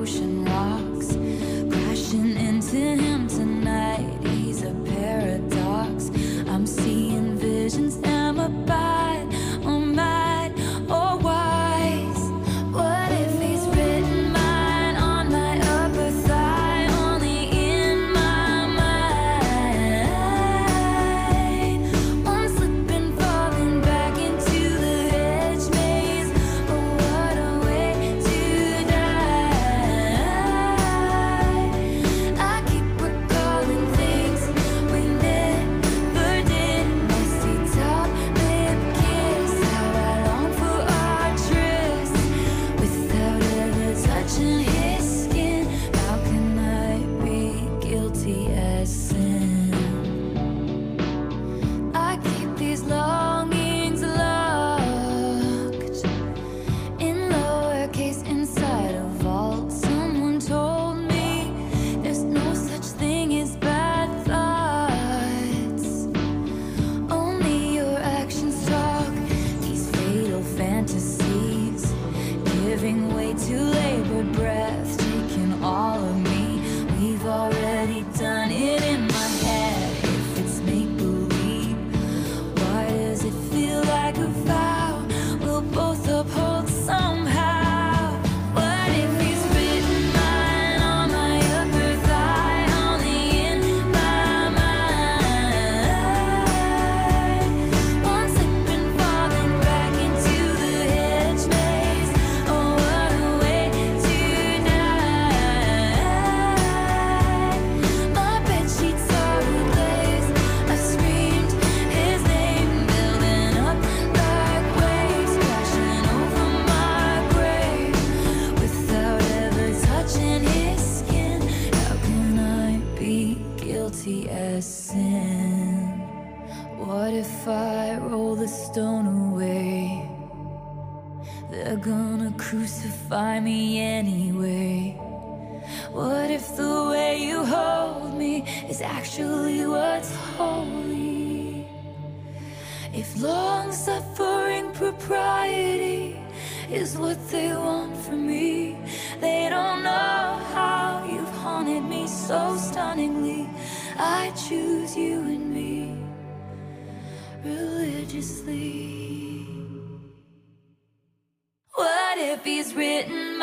ocean rocks crashing way to labored if I roll the stone away? They're gonna crucify me anyway. What if the way you hold me is actually what's holy? If long suffering propriety is what they want from me, they don't know how you've haunted me so stunningly. I choose you and me religiously. What if he's written